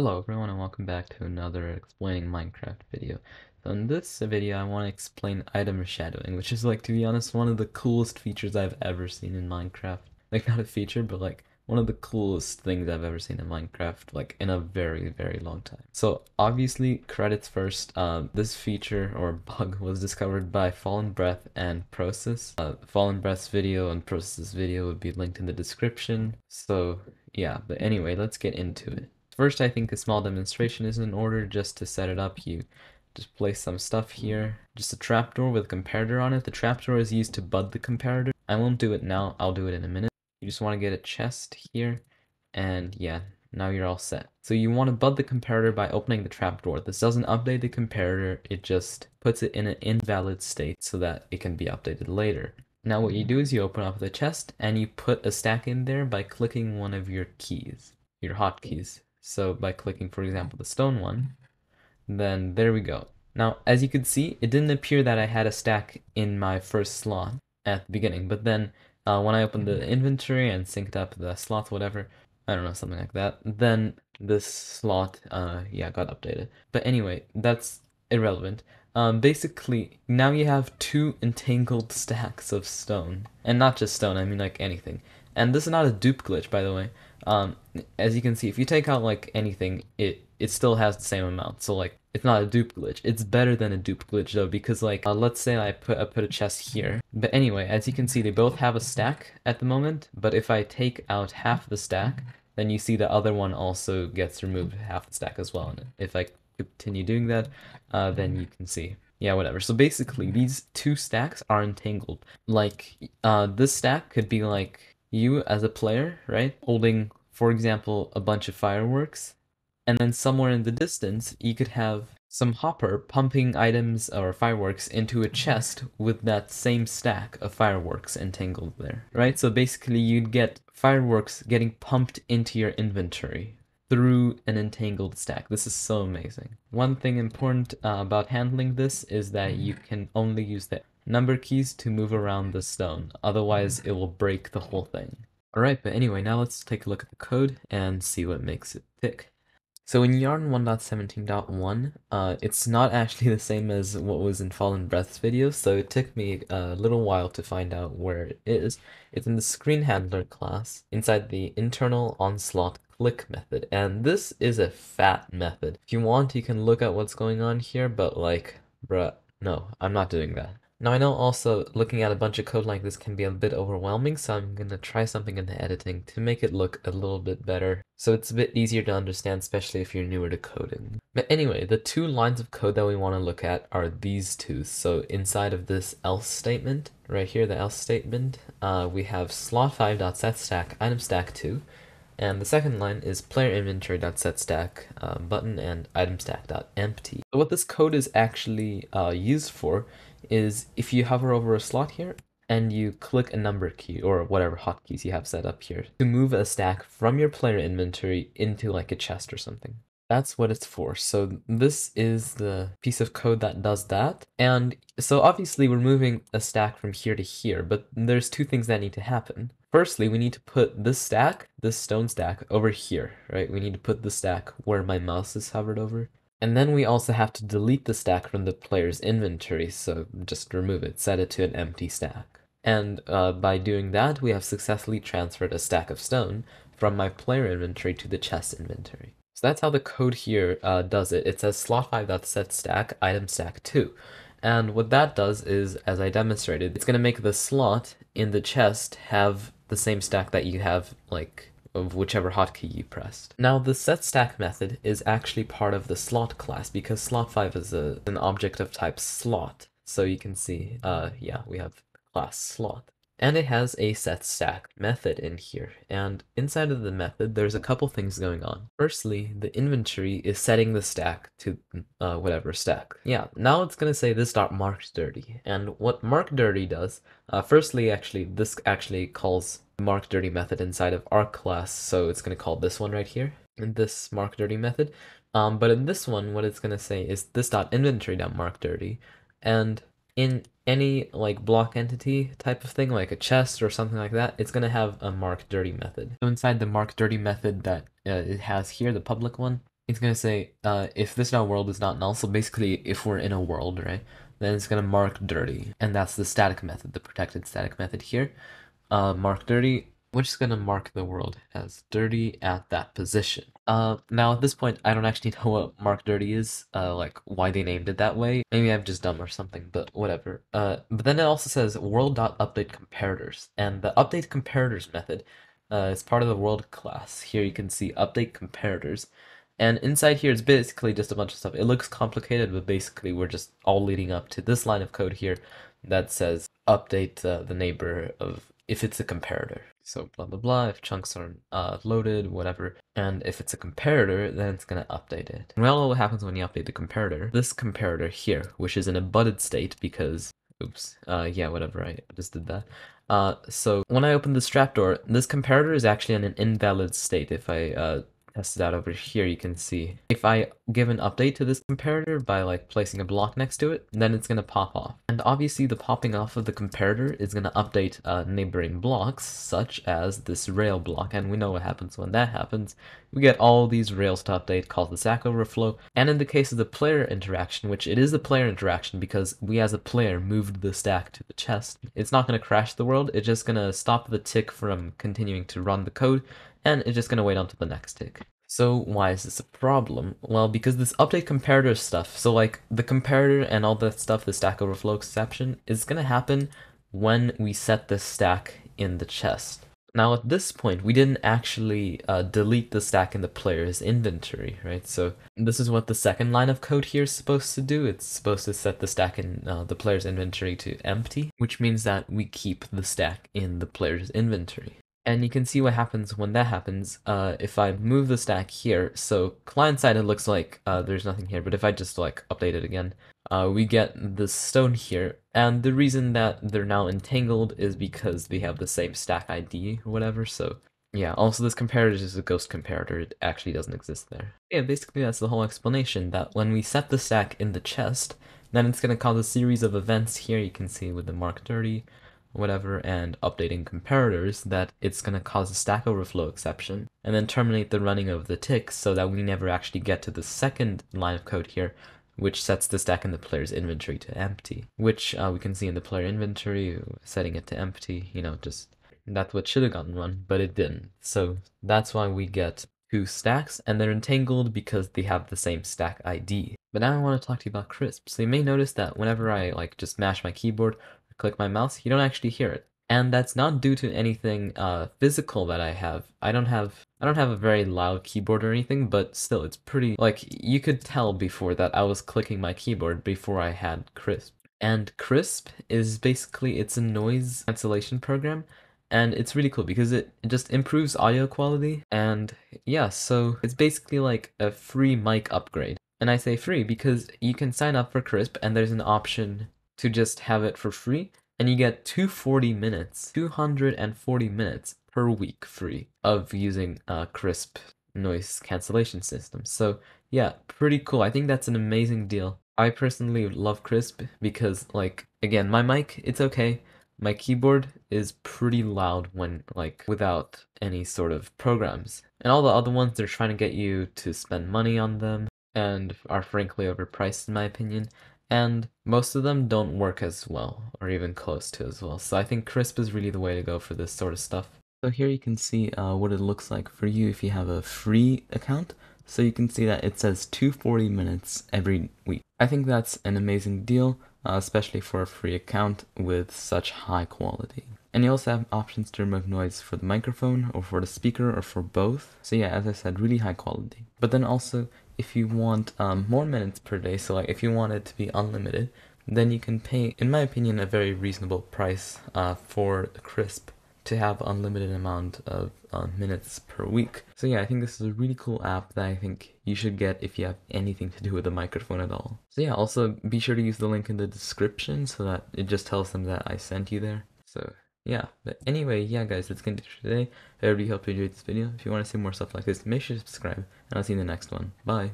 Hello everyone and welcome back to another explaining Minecraft video. So in this video I want to explain item shadowing, which is like to be honest one of the coolest features I've ever seen in Minecraft. Like not a feature, but like one of the coolest things I've ever seen in Minecraft, like in a very, very long time. So obviously, credits first, uh, this feature or bug was discovered by Fallen Breath and PR0CESS. Uh, Fallen Breath's video and PR0CESS's video would be linked in the description. So yeah, but anyway, let's get into it. First, I think a small demonstration is in order just to set it up. You just place some stuff here. Just a trapdoor with a comparator on it. The trapdoor is used to bud the comparator. I won't do it now, I'll do it in a minute. You just want to get a chest here, and yeah, now you're all set. So you want to bud the comparator by opening the trapdoor. This doesn't update the comparator, it just puts it in an invalid state so that it can be updated later. Now what you do is you open up the chest and you put a stack in there by clicking one of your keys, your hotkeys. So by clicking, for example, the stone one, then there we go. Now, as you can see, it didn't appear that I had a stack in my first slot at the beginning, but then uh, when I opened the inventory and synced up the slots, whatever, I don't know, something like that, then this slot, uh, yeah, got updated. But anyway, that's irrelevant. Um, basically, now you have two entangled stacks of stone. And not just stone, I mean like anything. And this is not a dupe glitch, by the way. Um, as you can see, if you take out like anything, it it still has the same amount. So like, it's not a dupe glitch. It's better than a dupe glitch though, because like, uh, let's say I put I put a chest here. But anyway, as you can see, they both have a stack at the moment. But if I take out half the stack, then you see the other one also gets removed half the stack as well. And if I continue doing that, uh, then you can see. Yeah, whatever. So basically, these two stacks are entangled. Like, uh, this stack could be like you as a player, right? Holding, for example, a bunch of fireworks. And then somewhere in the distance, you could have some hopper pumping items or fireworks into a chest with that same stack of fireworks entangled there, right? So basically you'd get fireworks getting pumped into your inventory through an entangled stack. This is so amazing. One thing important uh, about handling this is that you can only use the number keys to move around the stone, otherwise it will break the whole thing. Alright, but anyway, now let's take a look at the code and see what makes it tick. So in Yarn 1.17.1, uh, it's not actually the same as what was in Fallen Breath's video, so it took me a little while to find out where it is. It's in the Screen Handler class, inside the internal onslaught click method, and this is a fat method. If you want, you can look at what's going on here, but like, bruh, no, I'm not doing that. Now I know also looking at a bunch of code like this can be a bit overwhelming, so I'm gonna try something in the editing to make it look a little bit better, so it's a bit easier to understand, especially if you're newer to coding. But anyway, the two lines of code that we want to look at are these two. So inside of this else statement, right here, the else statement, uh, we have slot5.setStack item stack 2, and the second line is player inventory.setStack uh, button and item stack.empty. So what this code is actually uh, used for is if you hover over a slot here and you click a number key or whatever hotkeys you have set up here to move a stack from your player inventory into like a chest or something. That's what it's for. So this is the piece of code that does that. And so obviously we're moving a stack from here to here, but there's two things that need to happen. Firstly, we need to put this stack, this stone stack, over here, right? We need to put the stack where my mouse is hovered over. And then we also have to delete the stack from the player's inventory, so just remove it, set it to an empty stack. And uh, by doing that, we have successfully transferred a stack of stone from my player inventory to the chest inventory. So that's how the code here uh, does it. It says slot5.setStack item stack 2. And what that does is, as I demonstrated, it's going to make the slot in the chest have the same stack that you have like of whichever hotkey you pressed. Now the set stack method is actually part of the slot class because slot 5 is a, an object of type slot. So you can see, uh, yeah, we have class slot. And it has a set stack method in here. And inside of the method, there's a couple things going on. Firstly, the inventory is setting the stack to uh, whatever stack. Yeah, now it's going to say this dot marked dirty. And what mark dirty does, uh, firstly, actually, this actually calls mark dirty method inside of our class. So it's going to call this one right here this mark dirty method. Um, but in this one, what it's going to say is this dot inventory dot mark dirty. And in any like block entity type of thing, like a chest or something like that, it's going to have a mark dirty method. So inside the mark dirty method that uh, it has here, the public one, it's gonna say uh, if this now world is not null. So basically, if we're in a world, right, then it's gonna mark dirty, and that's the static method, the protected static method here. Uh, mark dirty, which is gonna mark the world as dirty at that position. Uh, now at this point, I don't actually know what mark dirty is, uh, like why they named it that way. Maybe I'm just dumb or something, but whatever. Uh, but then it also says world.update comparators, and the update comparators method uh, is part of the world class. Here you can see update comparators. And inside here, it's basically just a bunch of stuff. It looks complicated, but basically we're just all leading up to this line of code here that says update uh, the neighbor of if it's a comparator. So blah blah blah, if chunks are uh, loaded, whatever. And if it's a comparator, then it's gonna update it. And well, what happens when you update the comparator? This comparator here, which is in a budded state because, oops, uh, yeah, whatever, I just did that. Uh, so when I open this trapdoor, this comparator is actually in an invalid state if I uh, test out over here, you can see. If I give an update to this comparator by like placing a block next to it, then it's going to pop off. And obviously the popping off of the comparator is going to update uh, neighboring blocks, such as this rail block. And we know what happens when that happens. We get all these rails to update called the stack overflow. And in the case of the player interaction, which it is the player interaction because we as a player moved the stack to the chest, it's not going to crash the world. It's just going to stop the tick from continuing to run the code and it's just going to wait until the next tick. So why is this a problem? Well, because this update comparator stuff, so like the comparator and all that stuff, the stack overflow exception, is going to happen when we set the stack in the chest. Now at this point, we didn't actually uh, delete the stack in the player's inventory, right? So this is what the second line of code here is supposed to do. It's supposed to set the stack in uh, the player's inventory to empty, which means that we keep the stack in the player's inventory. And you can see what happens when that happens. Uh, if I move the stack here, so client side it looks like uh, there's nothing here, but if I just like update it again, uh, we get the stone here. And the reason that they're now entangled is because they have the same stack ID or whatever. So yeah, also this comparator is a ghost comparator. It actually doesn't exist there. Yeah, basically that's the whole explanation, that when we set the stack in the chest, then it's going to cause a series of events here you can see with the mark dirty, whatever and updating comparators that it's going to cause a stack overflow exception and then terminate the running of the tick so that we never actually get to the second line of code here which sets the stack in the player's inventory to empty which uh, we can see in the player inventory setting it to empty you know just that's what should have gotten run but it didn't so that's why we get two stacks and they're entangled because they have the same stack ID. But now I want to talk to you about Krisp. So you may notice that whenever I like just mash my keyboard click my mouse, you don't actually hear it. And that's not due to anything uh, physical that I have. I don't have I don't have a very loud keyboard or anything, but still, it's pretty like you could tell before that I was clicking my keyboard before I had Krisp. And Krisp is basically it's a noise cancellation program, and it's really cool because it, it just improves audio quality. And yeah, so it's basically like a free mic upgrade. And I say free because you can sign up for Krisp, and there's an option to just have it for free and you get 240 minutes 240 minutes per week free of using a Krisp noise cancellation system. So yeah pretty cool. I think that's an amazing deal. I personally love Krisp because like again my mic it's okay. My keyboard is pretty loud when like without any sort of programs. And all the other ones they're trying to get you to spend money on them and are frankly overpriced in my opinion and most of them don't work as well or even close to as well. So i think Krisp is really the way to go for this sort of stuff. So here you can see uh, what it looks like for you if you have a free account. So you can see that it says 240 minutes every week. I think that's an amazing deal uh, especially for a free account with such high quality. And you also have options to remove noise for the microphone or for the speaker or for both. So yeah as i said really high quality. But then also if you want um, more minutes per day, so like if you want it to be unlimited, then you can pay, in my opinion, a very reasonable price uh, for Krisp to have unlimited amount of uh, minutes per week. So yeah, I think this is a really cool app that I think you should get if you have anything to do with the microphone at all. So yeah, also be sure to use the link in the description so that it just tells them that I sent you there. So yeah, but anyway, yeah guys, that's gonna do for today. I really hope you enjoyed this video. If you want to see more stuff like this, make sure to subscribe, and I'll see you in the next one. Bye!